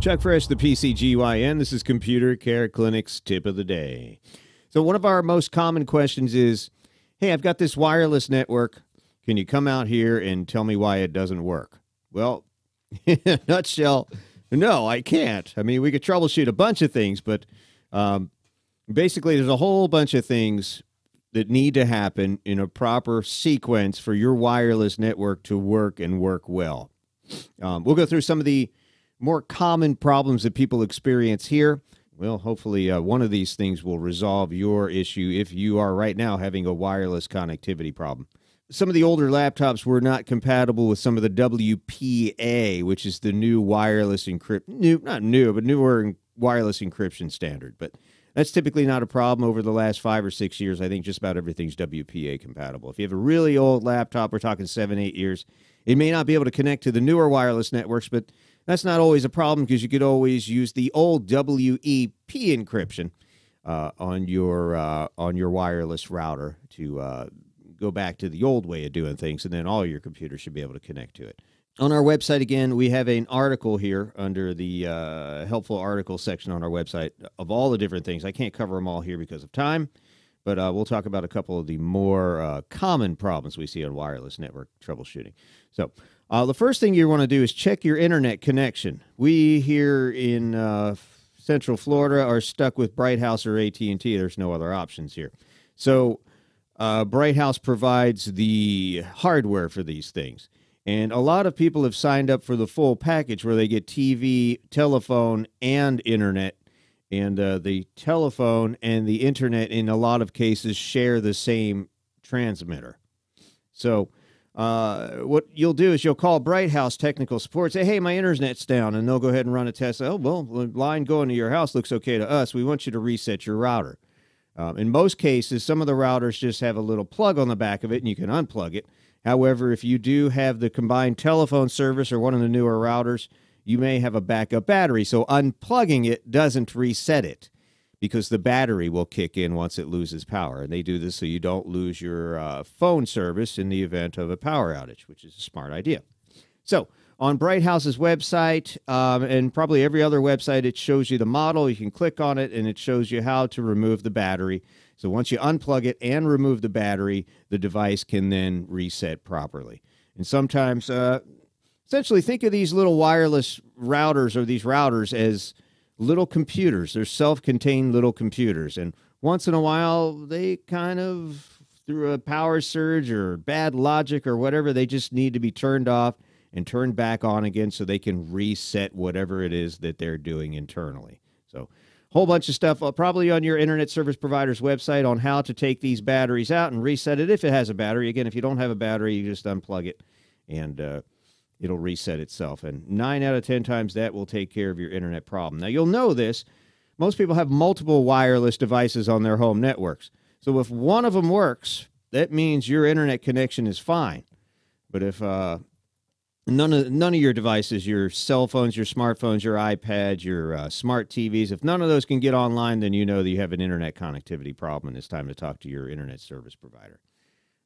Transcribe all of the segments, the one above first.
Chuck Fresh, the PCGYN. This is Computer Care Clinic's tip of the day. So, one of our most common questions is Hey, I've got this wireless network. Can you come out here and tell me why it doesn't work? Well, in a nutshell, no, I can't. I mean, we could troubleshoot a bunch of things, but um, basically, there's a whole bunch of things that need to happen in a proper sequence for your wireless network to work and work well. Um, we'll go through some of the more common problems that people experience here. Well, hopefully, uh, one of these things will resolve your issue if you are right now having a wireless connectivity problem. Some of the older laptops were not compatible with some of the WPA, which is the new wireless encrypt new not new, but newer wireless encryption standard. But that's typically not a problem over the last five or six years. I think just about everything's WPA compatible. If you have a really old laptop, we're talking seven, eight years, it may not be able to connect to the newer wireless networks, but that's not always a problem because you could always use the old WEP encryption uh, on your uh, on your wireless router to uh, go back to the old way of doing things, and then all your computers should be able to connect to it. On our website, again, we have an article here under the uh, helpful article section on our website of all the different things. I can't cover them all here because of time, but uh, we'll talk about a couple of the more uh, common problems we see on wireless network troubleshooting. So, uh, the first thing you want to do is check your internet connection. We here in uh, Central Florida are stuck with Bright House or AT and T. There's no other options here. So uh, Bright House provides the hardware for these things, and a lot of people have signed up for the full package where they get TV, telephone, and internet. And uh, the telephone and the internet, in a lot of cases, share the same transmitter. So uh, what you'll do is you'll call Bright House technical support, say, "Hey, my internet's down," and they'll go ahead and run a test. Oh, well, the line going to your house looks okay to us. We want you to reset your router. Um, in most cases, some of the routers just have a little plug on the back of it, and you can unplug it. However, if you do have the combined telephone service or one of the newer routers, you may have a backup battery. So unplugging it doesn't reset it because the battery will kick in once it loses power. And they do this so you don't lose your uh, phone service in the event of a power outage, which is a smart idea. So, on Bright House's website um, and probably every other website, it shows you the model. You can click on it and it shows you how to remove the battery. So, once you unplug it and remove the battery, the device can then reset properly. And sometimes, uh, essentially, think of these little wireless routers or these routers as little computers. They're self contained little computers. And once in a while, they kind of, through a power surge or bad logic or whatever, they just need to be turned off and turned back on again so they can reset whatever it is that they're doing internally. So, whole bunch of stuff uh, probably on your internet service provider's website on how to take these batteries out and reset it if it has a battery. Again, if you don't have a battery, you just unplug it and uh, it'll reset itself. And nine out of 10 times that will take care of your internet problem. Now, you'll know this. Most people have multiple wireless devices on their home networks. So if one of them works, that means your internet connection is fine. But if uh, none of none of your devices, your cell phones, your smartphones, your iPads, your uh, smart TVs, if none of those can get online, then you know that you have an internet connectivity problem, and it's time to talk to your internet service provider.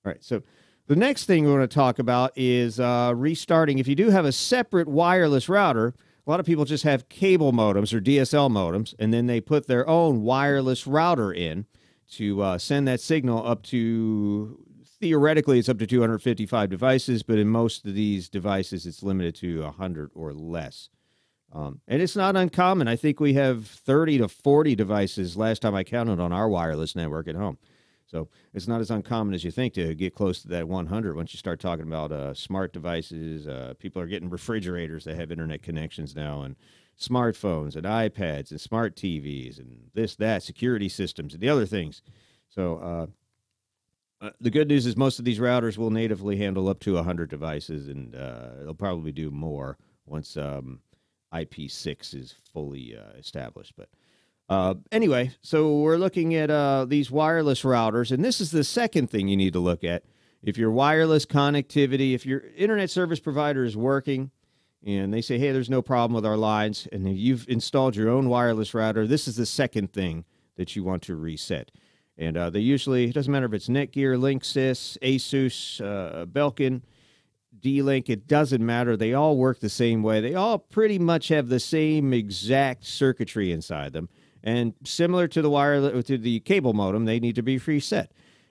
All right, so the next thing we want to talk about is uh, restarting. If you do have a separate wireless router, a lot of people just have cable modems or DSL modems, and then they put their own wireless router in to uh, send that signal up to theoretically it's up to 255 devices, but in most of these devices it's limited to 100 or less. Um, and it's not uncommon. I think we have 30 to 40 devices last time I counted on our wireless network at home. So it's not as uncommon as you think to get close to that 100 once you start talking about uh, smart devices. Uh, people are getting refrigerators that have internet connections now, and smartphones, and iPads, and smart TVs, and this, that, security systems, and the other things. So uh, uh, the good news is most of these routers will natively handle up to 100 devices, and uh, they'll probably do more once um, IP6 is fully uh, established. But uh, anyway, so we're looking at uh, these wireless routers, and this is the second thing you need to look at. If your wireless connectivity, if your internet service provider is working, and they say, hey, there's no problem with our lines, and you've installed your own wireless router, this is the second thing that you want to reset. And uh, they usually, it doesn't matter if it's Netgear, Linksys, Asus, uh, Belkin, D Link, it doesn't matter. They all work the same way. They all pretty much have the same exact circuitry inside them. And similar to the wireless to the cable modem, they need to be preset.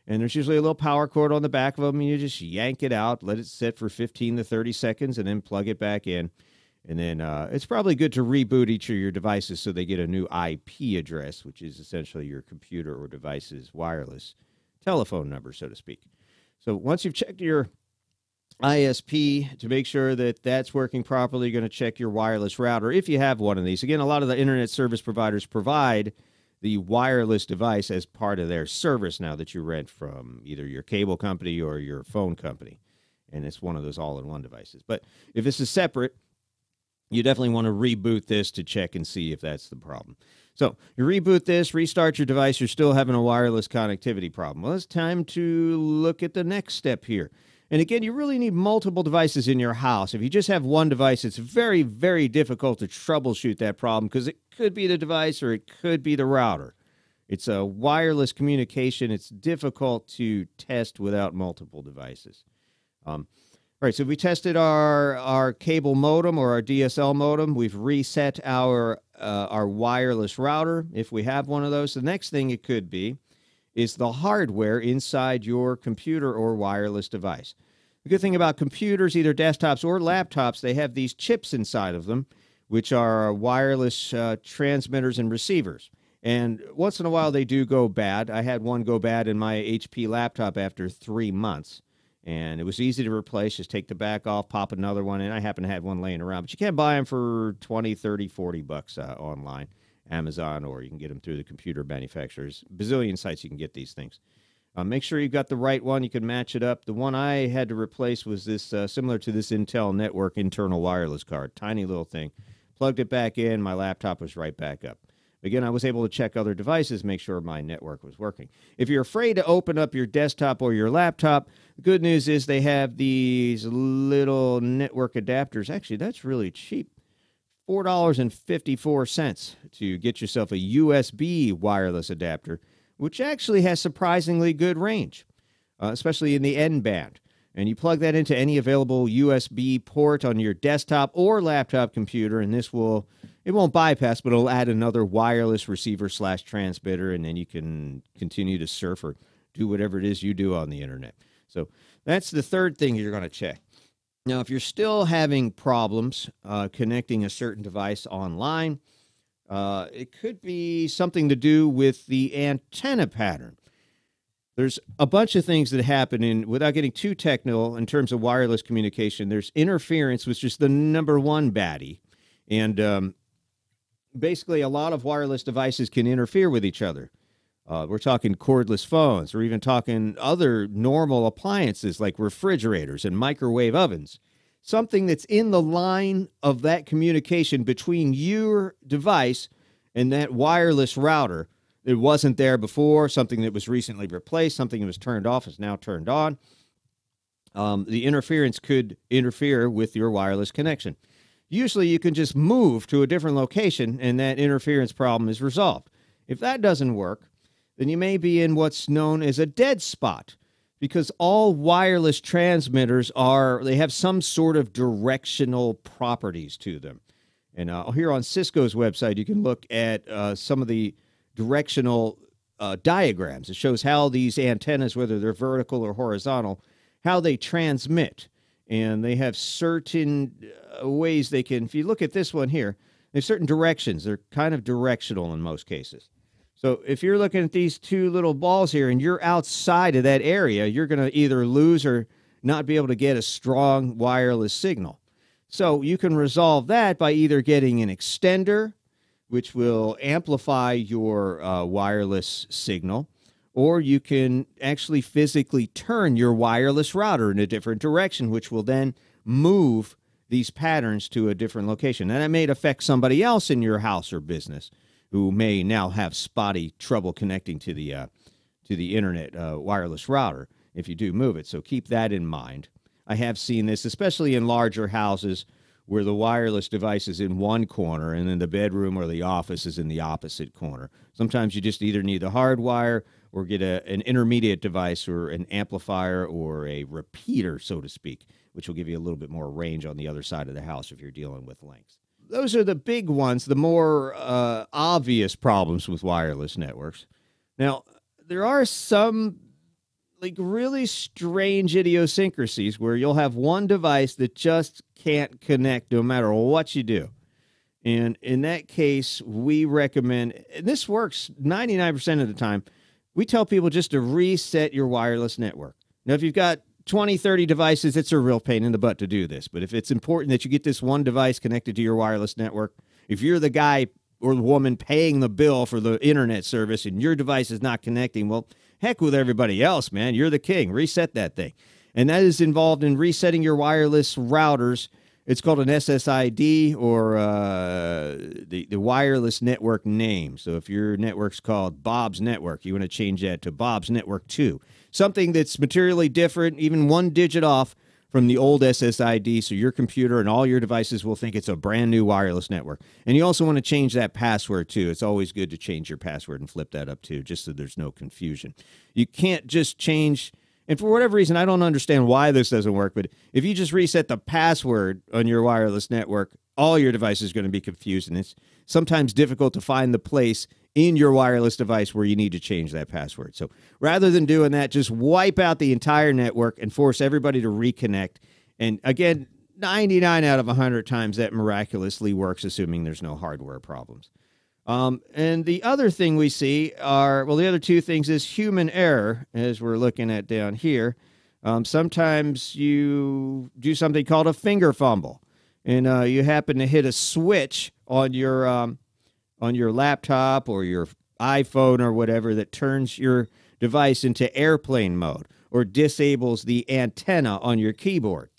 And there's usually a little power cord on the back of them, and you just yank it out, let it sit for 15 to 30 seconds, and then plug it back in. And then uh, it's probably good to reboot each of your devices so they get a new IP address, which is essentially your computer or device's wireless telephone number, so to speak. So once you've checked your ISP to make sure that that's working properly, you're going to check your wireless router if you have one of these. Again, a lot of the internet service providers provide the wireless device as part of their service now that you rent from either your cable company or your phone company. And it's one of those all in one devices. But if this is separate, you definitely want to reboot this to check and see if that's the problem. So you reboot this, restart your device, you're still having a wireless connectivity problem. Well, it's time to look at the next step here. And again, you really need multiple devices in your house. If you just have one device, it's very, very difficult to troubleshoot that problem because it could be the device or it could be the router. It's a wireless communication. It's difficult to test without multiple devices. Um, all right, so we tested our our cable modem or our DSL modem. We've reset our uh, our wireless router if we have one of those. The next thing it could be is the hardware inside your computer or wireless device. The good thing about computers, either desktops or laptops, they have these chips inside of them, which are wireless uh, transmitters and receivers. And once in a while, they do go bad. I had one go bad in my HP laptop after three months and it was easy to replace just take the back off pop another one and i happen to have one laying around but you can't buy them for 20 30 40 bucks uh, online amazon or you can get them through the computer manufacturers. Bazillion sites you can get these things. Uh, make sure you've got the right one. You can match it up. The one i had to replace was this uh, similar to this intel network internal wireless card. Tiny little thing. Plugged it back in. My laptop was right back up. Again, I was able to check other devices, make sure my network was working. If you're afraid to open up your desktop or your laptop, the good news is they have these little network adapters. Actually, that's really cheap. $4.54 to get yourself a USB wireless adapter, which actually has surprisingly good range, uh, especially in the N band. And you plug that into any available USB port on your desktop or laptop computer, and this will it won't bypass, but it'll add another wireless receiver slash transmitter, and then you can continue to surf or do whatever it is you do on the internet. So that's the third thing you're going to check. Now, if you're still having problems uh, connecting a certain device online, uh, it could be something to do with the antenna pattern. There's a bunch of things that happen in without getting too technical in terms of wireless communication. There's interference, which is the number one baddie, and um, basically a lot of wireless devices can interfere with each other. Uh, we're talking cordless phones, or even talking other normal appliances like refrigerators and microwave ovens. Something that's in the line of that communication between your device and that wireless router. It wasn't there before, something that was recently replaced, something that was turned off is now turned on. Um, the interference could interfere with your wireless connection. Usually you can just move to a different location and that interference problem is resolved. If that doesn't work, then you may be in what's known as a dead spot because all wireless transmitters are they have some sort of directional properties to them. And uh, here on Cisco's website, you can look at uh, some of the directional uh, diagrams. It shows how these antennas, whether they're vertical or horizontal, how they transmit and they have certain uh, ways they can. If you look at this one here, there's certain directions. They're kind of directional in most cases. So if you're looking at these two little balls here and you're outside of that area, you're going to either lose or not be able to get a strong wireless signal. So you can resolve that by either getting an extender, which will amplify your uh, wireless signal, or you can actually physically turn your wireless router in a different direction, which will then move these patterns to a different location. And that may affect somebody else in your house or business who may now have spotty trouble connecting to the uh, to the internet uh, wireless router if you do move it. So keep that in mind. I have seen this, especially in larger houses where the wireless device is in one corner and then the bedroom or the office is in the opposite corner. Sometimes you just either need the hard wire or get a, an intermediate device or an amplifier or a repeater, so to speak, which will give you a little bit more range on the other side of the house if you're dealing with lengths. Those are the big ones, the more uh, obvious problems with wireless networks. Now, there are some like really strange idiosyncrasies where you'll have one device that just can't connect no matter what you do. And in that case, we recommend, and this works 99% of the time, we tell people just to reset your wireless network. Now, if you've got 20, 30 devices, it's a real pain in the butt to do this. But if it's important that you get this one device connected to your wireless network, if you're the guy or the woman paying the bill for the internet service and your device is not connecting, well, Heck with everybody else, man. You're the king. Reset that thing. And that is involved in resetting your wireless routers. It's called an SSID or uh, the, the wireless network name. So if your network's called Bob's Network, you want to change that to Bob's Network 2. Something that's materially different, even one digit off from the old SSID, so your computer and all your devices will think it's a brand new wireless network. And you also want to change that password too. It's always good to change your password and flip that up too, just so there's no confusion. You can't just change, and for whatever reason, I don't understand why this doesn't work, but if you just reset the password on your wireless network, all your devices are going to be confused, and it's sometimes difficult to find the place in your wireless device where you need to change that password. So rather than doing that, just wipe out the entire network and force everybody to reconnect. And again, 99 out of 100 times that miraculously works, assuming there's no hardware problems. Um, and the other thing we see are well, the other two things is human error, as we're looking at down here. Um, sometimes you do something called a finger fumble, and uh, you happen to hit a switch on your um, on your laptop or your iPhone or whatever that turns your device into airplane mode or disables the antenna on your keyboard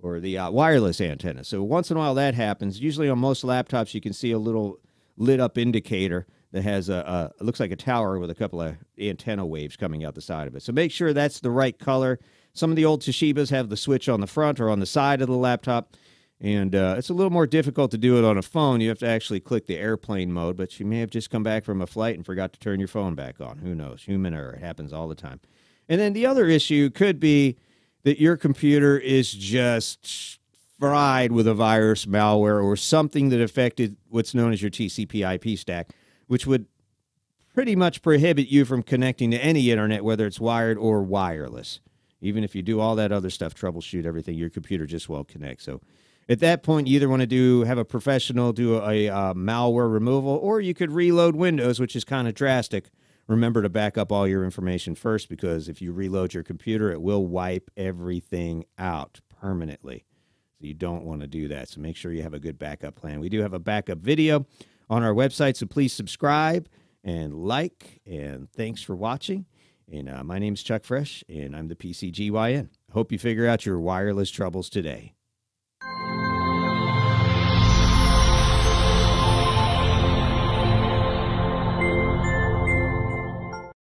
or the uh, wireless antenna. So once in a while that happens. Usually on most laptops you can see a little lit up indicator that has a, a looks like a tower with a couple of antenna waves coming out the side of it. So make sure that's the right color. Some of the old Toshibas have the switch on the front or on the side of the laptop. And uh, it's a little more difficult to do it on a phone. You have to actually click the airplane mode, but you may have just come back from a flight and forgot to turn your phone back on. Who knows? Human error. It happens all the time. And then the other issue could be that your computer is just fried with a virus, malware, or something that affected what's known as your TCP IP stack, which would pretty much prohibit you from connecting to any internet, whether it's wired or wireless. Even if you do all that other stuff, troubleshoot everything, your computer just won't connect. So at that point, you either want to do have a professional do a, a uh, malware removal, or you could reload Windows, which is kind of drastic. Remember to back up all your information first, because if you reload your computer, it will wipe everything out permanently. You don't want to do that. So make sure you have a good backup plan. We do have a backup video on our website, so please subscribe and like. And thanks for watching. And uh, my name is Chuck Fresh, and I'm the PCGYN. Hope you figure out your wireless troubles today.